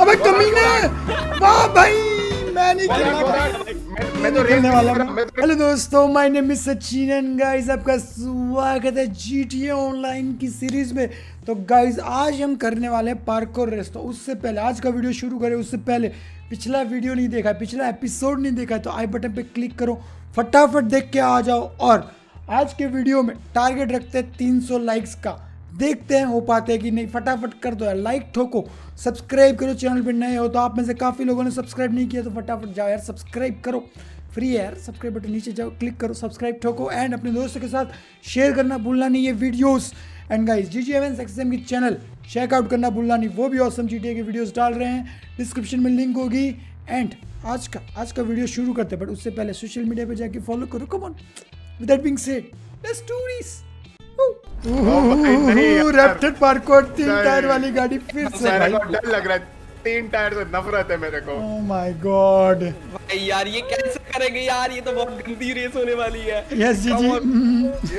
अबे कमीने वाह भाई मैं तो रेस वाला। तो हेलो दोस्तों my name is Sachin and guys आपका स्वागत है ऑनलाइन की सीरीज़ में। तो गाइस आज हम करने वाले हैं पार्कोर रेस तो उससे पहले आज का वीडियो शुरू करें उससे पहले पिछला वीडियो नहीं देखा पिछला एपिसोड नहीं देखा तो आई बटन पे क्लिक करो फटाफट देख के आ जाओ। और आज के वीडियो में टारगेट रखते हैं 300 लाइक्स का। देखते हैं, हो पाते हैं कि नहीं। फटाफट कर दो यार लाइक ठोको। सब्सक्राइब करो चैनल पर नए हो तो आप में से काफ़ी लोगों ने सब्सक्राइब नहीं किया तो फटाफट जाओ यार सब्सक्राइब करो। फ्री है यार सब्सक्राइब बटन नीचे जाओ क्लिक करो सब्सक्राइब ठोको। एंड अपने दोस्तों के साथ शेयर करना भूलना नहीं ये videos and guys G G Avon एक्सएम की चैनल चेकआउट करना भूलना नहीं। वो भी ऑसम जी के वीडियोस डाल रहे हैं। डिस्क्रिप्शन में लिंक होगी। एंड आज का आज का वीडियो शुरू करते हैं बट उससे पहले सोशल मीडिया पर जाके फॉलो करो। Come on with that being said let's do this नहीं यार। रैप्टेड पार्कोर तीन टायर वाली गाड़ी फिर से भाई। डर लग रहा है तीन टायर से नफरत है मेरे को। ओह माय गॉड भाई यार ये कैसे करेंगे यार? ये तो बहुत गंदी रेस होने वाली है। यस जी जी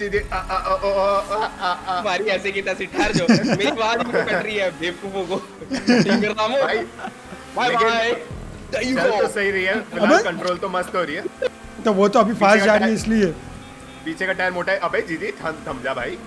दीदी आ, आ, आ, आ, आ, आ, आ, हमारी ऐसे की तैसी ठहर जाओ। मेरी भी कट रही है बेवकूफों को। करता भाई बाय बाय. तो सही रही है कंट्रोल तो मस्त हो रही है। तो वो तो अभी फास्ट जा रही है इसलिए। पीछे का टायर मोटा है अबे दीदी थम थम जा भाई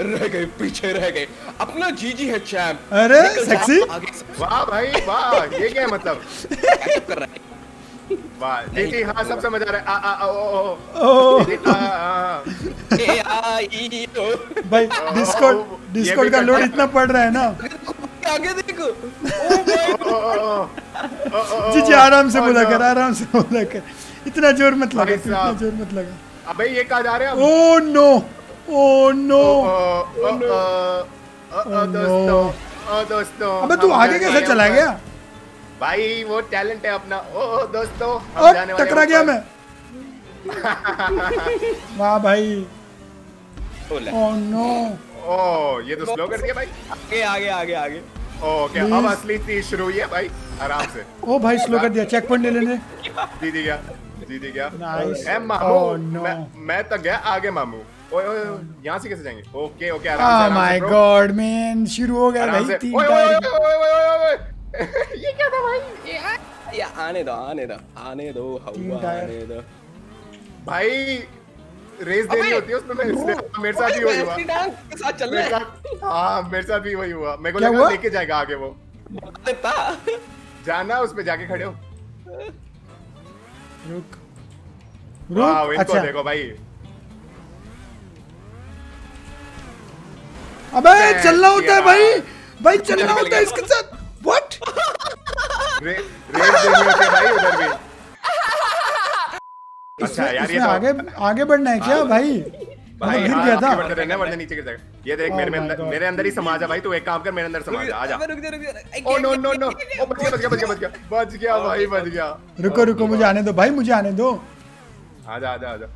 रह गए पीछे रह गए अपना जीजी है चैंप अरे, निकल जा, sexy? आगे से वाह भाई वाह ये क्या है मतलब कर रहा है वाह हाँ सब समझ आ रहा है आ आ ओ ओ आ, ओ भाई डिस्कॉर्ड डिस्कॉर्ड का लोड इतना पड़ रहा है ना आगे देखो ओ भाई ओ, ओ, ओ, ओ, ओ, ओ, जी जी आराम से बोला कर आराम से बोला कर इतना ज़ोर मत लगा इतना ज़ोर मत लगा। अबे ये कहाँ जा रहे हैं हम? Oh no oh no. Oh, oh, oh, oh, oh, Oh, दोस्तों दोस्तों अबे तू आगे कैसे चला गया? भाई वो टैलेंट है अपना। ओ ओ, दोस्तों हम और जाने वाले टकरा गया मैं। वाह भाई। ओह नो। ओ ये तो स्लो कर दिया भाई। आगे आगे आगे आगे। ओके अब असली तीज शुरू हुई है भाई? आराम से। ओ भाई स्लो कर दिया। चेक पॉइंट ले लेने। दीदी गया। दीदी गया Nice. ए मामू Oh, no. मैं, मैं तो गया आगे मामू। ओए ओए यहाँ से कैसे जाएँगे? ओके ओके आराम से माय गॉड मैन शुरू हो गया भाई तीन ओए ओए ओए ओए ओए ये क्या था भाई? ये या आने दो आने दो आने दो हवा आने दो। भाई रेस देनी होती है उसमें मैं इसलिए मेरे साथ भी वही हुआ। के साथ चल रहा है हाँ मेरे साथ भी वही हुआ। मेरे को लगा लेके जाएगा आगे वो। जाना उस पे जाके खड़े हो। रुक। रुक। इनको अच्छा। देखो भाई। अबे चलना होता है भाई। भाई चलना होता है इसके साथ। व्हाट रे, देनी भाई उधर भी। अच्छा यार ये तो आगे आगे बढ़ना है क्या भाई? भाई गिर हाँ, गया था। है, ये देख Oh मेरे अंदर मेरे अंदर ही समा जा भाई तू एक काम कर मेरे अंदर समा जा। रुक जा रुक जा oh no no no oh बच गया बच गया बच गया बच गया बच गया भाई बच गया। रुको रुको मुझे आने दो भाई मुझे आने दो। आजा आजा आजा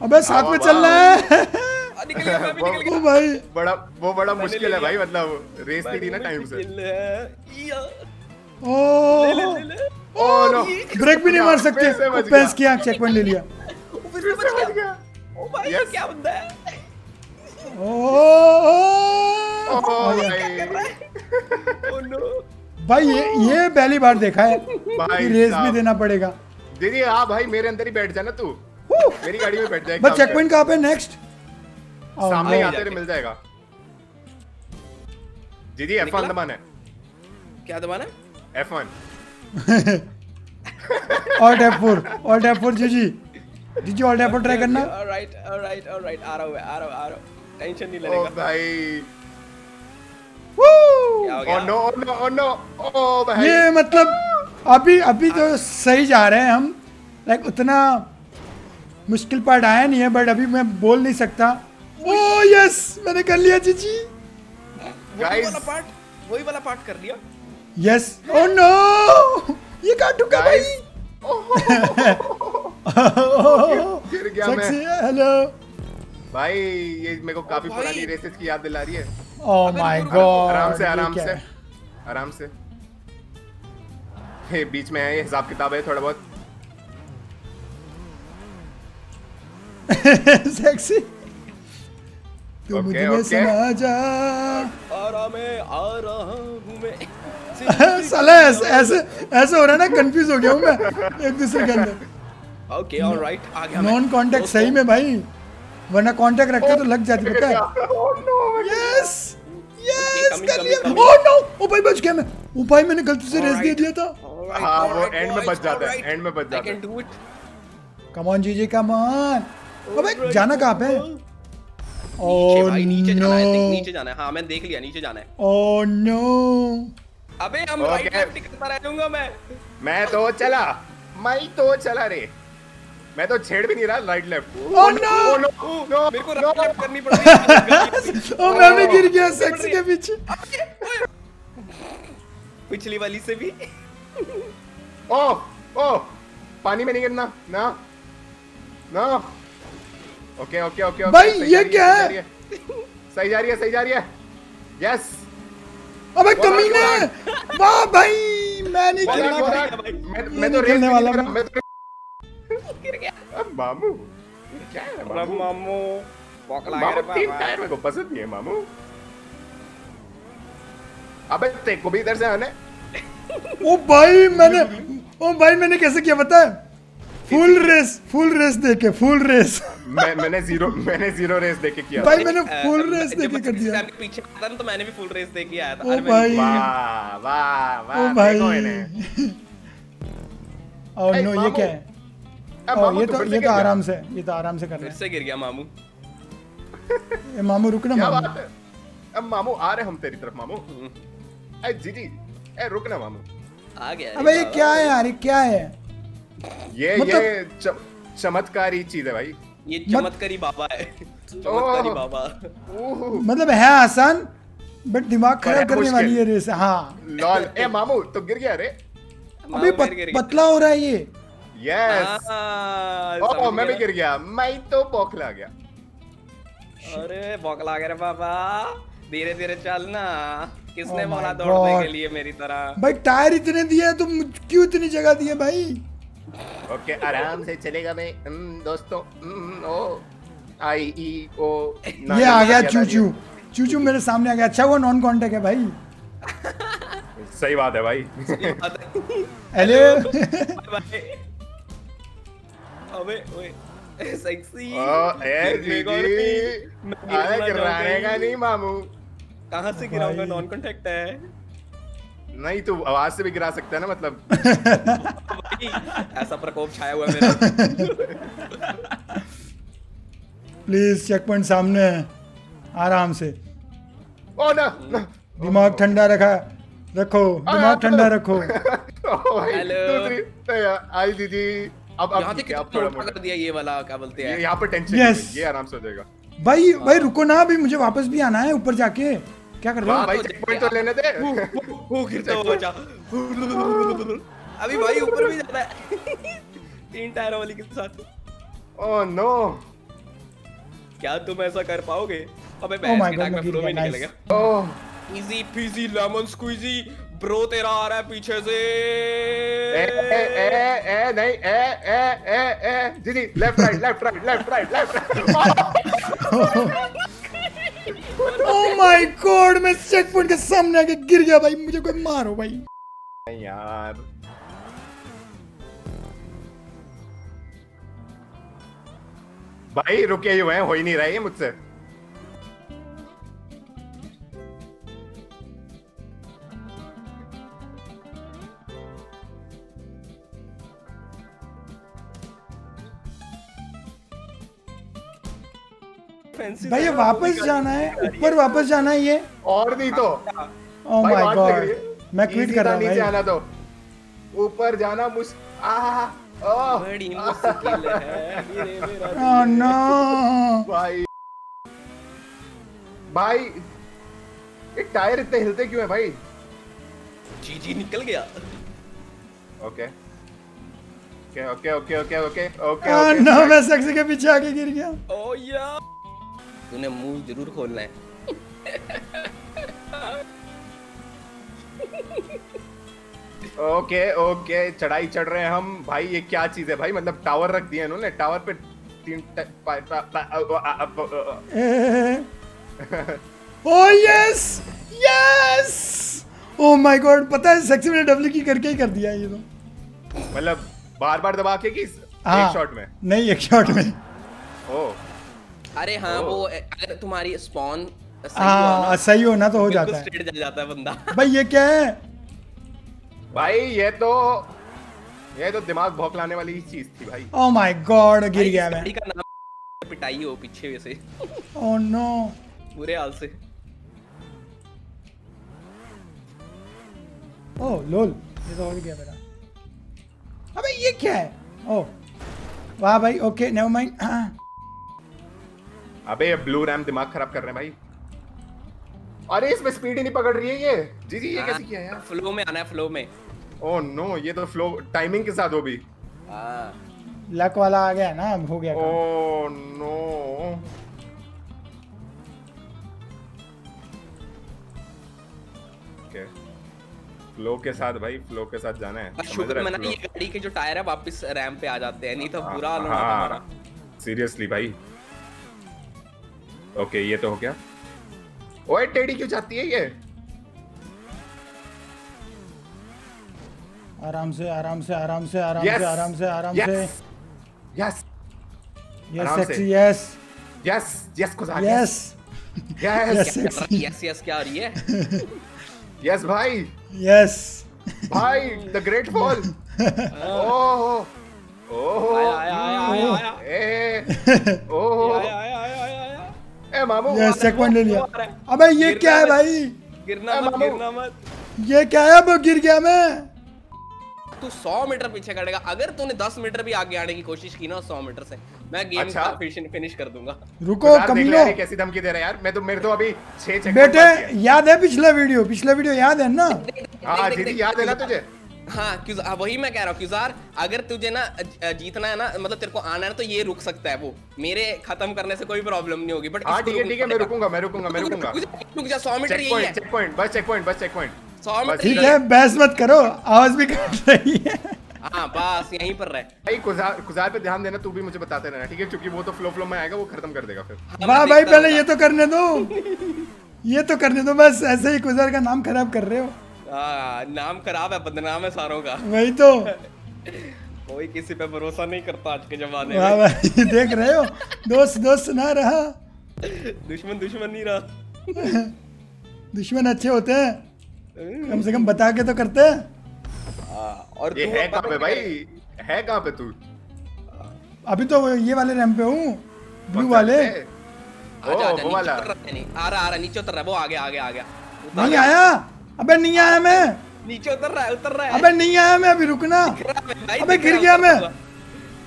अबे साथ में वाह, चलना है। आ, निकल गया मैं निकल ओ गया भाई। बड़ा वो बड़ा मुश्किल है भाई मतलब रेस नहीं थी ना टाइम से। है। ओ। ओ नो ब्रेक भी नहीं मार सकते। पेंस गया। किया चेक पॉइंट ले लिया। ओ, भाई क्या बंदा है? भाई ये ये पहली बार देखा है भाई रेस भी देना पड़ेगा। दीदी हाँ भाई मेरे अंदर ही बैठ जाना तू। मेरी गाड़ी में बैठ जाए बस चेक पॉइंट कहाँ पे नेक्स्ट सामने आते मिल जाएगा। दीदी एफ़ निकला? दबाना है। क्या दबाना एफ़ वन और टैप फोर और tap four G G. G G और टैप फोर ट्राई करना। ऑलराइट ऑलराइट ऑलराइट आ रहा हूँ आ रहा हूँ, आ रहा हूँ। टेंशन नहीं ओ लेगा भाई oh no oh no oh no oh भाई ये मतलब अभी अभी तो सही जा रहे हैं हम लाइक उतना मुश्किल पार्ट आया नहीं है बट अभी मैं बोल नहीं सकता ओ यस मैंने कर लिया जी जी वही Guys. वाला पार्ट वही वाला पार्ट कर लिया यस ओ नो ये कहाँ ठुका भाई गिर गया मैं हेलो भाई ये मेरे को काफ़ी। पुरानी रेसेस की याद दिला रही है। ओ माय गॉड आराम से आराम से आराम से। ये बीच में है ये हिसाब किताब है थोड़ा बहुत। सेक्सी तू मुझमें समा जा। आ रहा मैं आ रहा हूँ मैं। साला ऐसे ऐसे ऐसे हो रहा है ना कंफ्यूज हो गया हूँ मैं एक दूसरे के अंदर। ओके ऑलराइट आ गया नॉन कांटेक्ट सही में भाई। वरना कांटेक्ट रखते तो लग जाती पता है? Oh यस यस कर लिया। कमी। ओ नो ओ भाई बच गया मैं। ओ भाई मैंने गलती से रेस दे दिया था। हाँ, वो end में बच जाता है, end में बच I जाता can है। do it. Come on GG come on अबे जाना कहाँ पे नीचे ओ भाई नीचे जाना है नीचे जाना है। हाँ मैंने देख लिया नीचे जाना है। ओ नो अबे हम Okay. राइट लेफ़्ट करता रह जाऊँगा मैं। मैं तो चला मैं तो चला रे। मैं तो छेड़ भी नहीं रहा right left Oh, no! No no मेरे को राइट लेफ़्ट करनी पड़ रही है ओ मैं भी गिर गया सेक्स के पीछे। पिछली वाली से भी। ओ ओ पानी में नहीं गिरना। ना। ना। ओके ओके ओके भाई, ये क्या है? सही जा रही है सही जा रही है। यस अबे कमीने वाह भाई मैं नहीं Alright, खेलने मैं मैं तो रेस वाला नहीं मैं। तो मामू क्या है मामू मामू पकड़ा मामू गया तीन बाबा टायर मेरे को पसंद नहीं है मामू अबे तेरे को भी इधर से आने ओ भाई मैंने ओ भाई मैंने कैसे किया पता है फुल रेस फुल रेस देके फुल रेस मैं मैंने ज़ीरो मैंने ज़ीरो रेस देके किया भाई मैंने फुल रेस देके कर दिया पीछे आता ना तो मैंने भी फुल रेस दे के आया था ओ भाई वाह वाह ओ भाई ओ नो ये क्या है ओ ये तो ये तो आराम से ये तो आराम से करना फिर से गिर गया मामू। ए मामू रुक ना मामू। अब मामू आ रहे हम तेरी तरफ़ मामू। ए जीजी ए रुक ना मामू। आ गया अबे ये क्या है यार ये क्या है? ये मतलब- ये च- चमत्कारी चीज़ है भाई। ये चमत्कारी बाबा है। चमत्कारी बाबा। मतलब है आसान बट दिमाग खराब करने वाली है रेस हाँ। लॉल। ए मामू तो गिर गया रे। अभी। पतला हो रहा है ये। यस हाँ, ओह मैं भी गिर गया। मैं तो बौखला गया। अरे बौखला गया बाबा। धीरे धीरे चलना किसने Oh बोला दौड़ने के लिए मेरी तरह? भाई टायर इतने दिए तो मुझ- क्यों इतनी जगह दी है भाई? ओके आराम से चलेगा मैं। दोस्तों ओ आई ई ओ ये आ गया चूचू। चूचू मेरे सामने आ गया। अच्छा वो नॉन कांटेक्ट है भाई। सही बात है भाई। हेलो अबे ओए सेक्सी ओ ए दीदी अरे गिराने का नहीं मामू। कहाँ से गिराऊँगा? नॉन कांटेक्ट है। नहीं तू आवाज़ से भी गिरा सकता है ना मतलब। ऐसा प्रकोप छाया हुआ है मेरे। प्लीज़ चेक पॉइंट सामने है। आराम से। ओ ना ना दिमाग ठंडा रखा। रखो दिमाग ठंडा रखो। यार, आई दीदी अब यहाँ अब से ठीक है, अब कितना थोड़ा मोटा कर दिया ये वाला क्या बोलते हैं? यहाँ पर टेंशन Yes. ये आराम से हो जाएगा। भाई भाई रुको ना अभी मुझे वापस भी आना है ऊपर जाके। क्या कर रहे वाह हो भाई तो चेक पॉइंट तो लेने दे। वो गिरता हुआ बचा अभी भाई ऊपर भी जाना है। तीन टायरों वाली के साथ। ओ नो क्या तुम ऐसा कर पाओगे? अबे Oh में फ्लो में गिर गया, निकलेगा ओ easy peasy lemon squeezy bro तेरा आ रहा है पीछे से। ए ए ए ए नहीं ए ए ए ए दीदी left right left right left right left oh my god मैं चेक पॉइंट के सामने आके गिर गया भाई मुझे कोई मारो भाई। यार। भाई रुके ही हुए हैं हो ही नहीं रहा ये मुझसे। भाई ये वापस जाना है? ऊपर वापस जाना है ये? और नहीं तो। ओह भाई माय गॉड मैं क्विट कर रहा हूँ नीचे भाई। आना तो। ऊपर जाना मुश आ ओह। बड़ी मुश्किल है। नो भाई। भाई ये टायर इतने हिलते क्यों है भाई? जी जी निकल गया। Okay okay okay okay okay okay okay okay no मैं सेक्सी के पीछे आके गिर गया। ओ या तूने मुँह ज़रूर खोलना है। ओके ओके चढ़ाई चढ़ रहे हैं हम। भाई ये क्या चीज़ है? भाई मतलब टावर रख दिया इन्होंने। टावर पे तीन oh yes yes oh my God पता है सेक्सी ने डब्ल्यू की करके ही कर दिया ये तो। मतलब बार बार दबा के कि हाँ। एक शॉट में? नहीं एक शॉट में। ओ अरे हाँ वो अगर तुम्हारी स्पॉन हाँ सही होना तो हो जाता है। स्ट्रेट जाता है बंदा। भाई ये क्या है? भाई ये तो ये तो दिमाग भौकलाने वाली चीज़ थी भाई। ओ माय गॉड गिर गया मैं। का नाम पिटाई हो पीछे वैसे। ओ नो बुरे हाल से। ओ लोल ये तो हो गया मेरा। अबे ये क्या है? ओह वाह भाई ओके नेवर माइंड अबे ये ब्लू रैम दिमाग खराब कर रहे हैं भाई। अरे इसमें स्पीड ही नहीं पकड़ रही है ये। जी जी ये कैसे किया यार? फ्लो में आना है फ्लो में। ओ नो ये तो फ्लो टाइमिंग के साथ हो भी। हाँ। लक वाला आ गया ना अब हो गया काम। ओ नो ओके फ्लो के साथ भाई फ्लो के साथ जाना है। शुक्र रहा मना ये गाड़ी के जो टायर है वापस रैम पे आ जाते हैं नहीं तो बुरा हाल होना था हाँ। हमारा। सीरियसली भाई। ओके ये तो हो गया। ओए टेडी क्यों चाहती है ये? आराम से आराम से आराम से आराम Yes! से आराम से। आराम से। Yes yes yes. Sexy yes yes yes को यस यस यस यस क्या आ रही है? यस भाई। यस भाई the great fall oh oh. आया आया आया आया आया। ए ओह। मामू चेक ले लिया। अबे ये क्या है भाई? गिरना मत गिरना मत। ये क्या है? अब गिर गया मैं। तू 100 मीटर पीछे करेगा अगर तूने 10 मीटर भी आगे आने की कोशिश की ना 100 मीटर से मैं गेम अच्छा। का फिनिश फिनिश कर दूँगा। रुको कमीनो कैसी धमकी दे रहा है यार? मैं तो मेरे तो अभी 6 चेक बेटे याद है पिछला वीडियो पिछला वीडियो याद है ना? हाँ दीदी याद है ना तुझे? हाँ क्यों हाँ, वही मैं कह रहा हूँ क्यूजार अगर तुझे ना जीतना है ना मतलब तेरे को आना है तो ये रुक सकता है वो। मेरे खत्म करने से कोई प्रॉब्लम नहीं होगी बट हाँ ठीक है ठीक है मैं रुकूँगा मैं रुकूँगा मैं रुकूँगा। रुक जा 100 मीटर यही है। चेक पॉइंट बस चेक पॉइंट बस चेक पॉइंट 100 मीटर ठीक है। बहस मत करो आवाज़ भी कर रही है। हाँ बस यहीं पर रहे। भाई कुजार कुजार पे ध्यान देना तू भी मुझे बताते रहना ठीक है? क्योंकि वो तो फ्लो फ्लो में आएगा वो खत्म कर देगा फिर। हाँ, वाह भाई पहले ये तो करने दो। ये तो करने दो बस ऐसे ही कुजार का नाम खराब कर रहे हो। हाँ नाम खराब है बदनाम है सारों का। वही तो। कोई किसी पे भरोसा नहीं करता आज के जमाने वाह में भाई देख रहे हो? दोस्त दोस्त ना रहा। दुश्मन दुश्मन नहीं रहा। दुश्मन अच्छे होते हैं। कम से कम बता के तो करते हैं। और ये तू है कहाँ पे भाई? है? कहाँ पे तू? अभी तो ये वाले रैंप पे हूँ। ब्लू वाले? आजा आजा वो नीचे वाला। उतर रहा है नहीं आ रहा आ रहा नीचे उतर रहा है वो आ गया आ गया आ गया नहीं गया। आया? अबे नहीं आया मैं। नीचे उतर रहा है उतर रहा है। अबे नहीं आया मैं अभी रुकना। दिख अबे गिर गया मैं।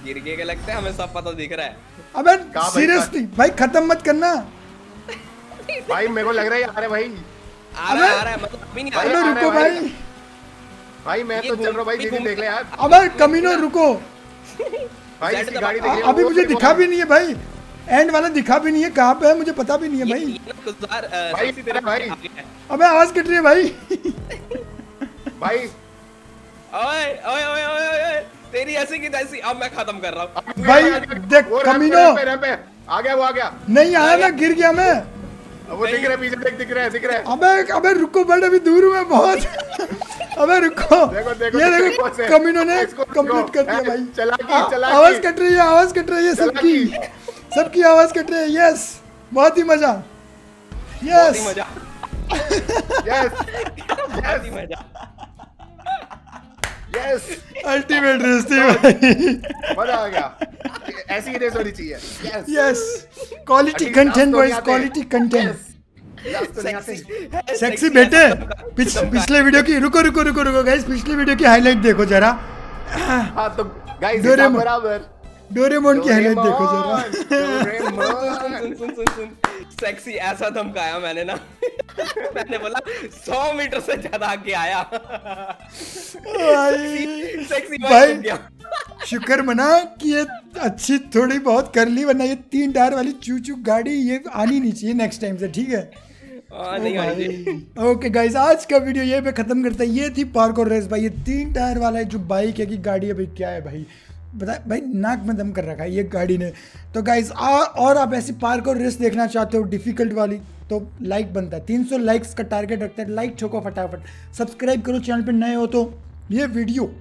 गिर गए के लगता है? हमें सब पता दिख रहा है। अबे सीरियसली भाई? खत्म मत करना। भाई मेरे को लग रहा है यार भाई। आ रहा है आ रहा है मतलब अभी नहीं आ रहा। रुको है भाई। भाई मैं तो चल रहा हूँ भाई दीदी देख ले यार। अबे कमीनो रुको। भाई इसकी गाड़ी देखिए अभी मुझे दिखा। भी नहीं है भाई। एंड वाला दिखा भी नहीं है कहाँ पे है मुझे पता भी नहीं है भाई। ये ना अ, भाई, तेरे भाई। अबे आवाज़ कट रही है भाई? भाई। ओए ओए ओए ओए तेरी ऐसी की तैसी अब मैं खत्म कर रहा हूँ। भाई, देख, कमीनो। आ गया वो आ गया। नहीं आया मैं गिर गया मैं। वो दिख रहा है पीछे देख दिख रहा है दिख रहा है। अबे अबे रुको बट अभी दूर हूँ मैं बहुत। अबे रुको। देखो देखो ये देखो, कमीनों ने कंप्लीट कर दिया भाई। चला की, चला की। आवाज़ कट रही है आवाज़ कट रही है सबकी। चला सबकी आवाज़ कट रही है। यस बहुत ही मज़ा। बहुत ही यस मज़ा। यस बहुत ही मज़ा। यस अल्टीमेट रेस थी मज़ा आ गया। ऐसी ही रेस होनी चाहिए। Yes yes quality content boys quality content sexy बेटे पिछ, पिछले वीडियो की रुको रुको रुको रुको गाइस पिछले वीडियो की हाईलाइट देखो जरा। हाँ तो गाइस। बराबर। डोरेमोन की हाईलाइट देखो जरा। डोरेमोन। सुन सुन सुन सुन सेक्सी ऐसा धमकाया मैंने ना। मैंने बोला 100 मीटर से ज़्यादा आगे आया। भाई सेक्सी भाई। शुक्र मना कि ये अच्छी थोड़ी बहुत कर ली वरना ये तीन टायर वाली चू चू गाड़ी ये आनी नहीं चाहिए नेक्स्ट टाइम से ठीक है? हाँ। ओके गाइस आज का वीडियो ये पे खत्म करता हैं। ये थी पार्कोर रेस भाई ये तीन टायर वाला है जो बाइक है कि गाड़ी है भाई क्या है भाई? बता, भाई नाक में दम कर रखा है, ये गाड़ी ने। तो गाइज़ और आप ऐसी पार्क और रेस देखना चाहते हो डिफ़िकल्ट वाली तो लाइक बनता है। 300 लाइक्स का टारगेट रखता है लाइक ठोको फटाफट। सब्सक्राइब करो चैनल पर नए हो तो ये वीडियो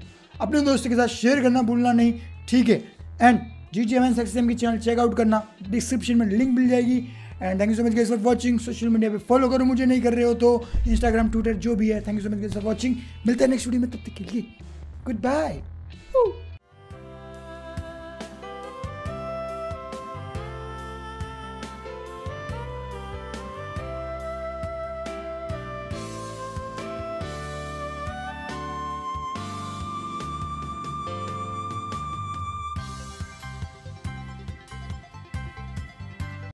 अपने दोस्तों के साथ शेयर करना भूलना नहीं, ठीक है? And G G M N की चैनल चेकआउट करना डिस्क्रिप्शन में लिंक मिल जाएगी। And thank you so much guys for watching social media पे फॉलो करो, मुझे नहीं कर रहे हो तो इंस्टाग्राम ट्विटर जो भी है thank you so much guys for watching मिलते हैं नेक्स्ट वीडियो में, तब तक के लिए गुड बाय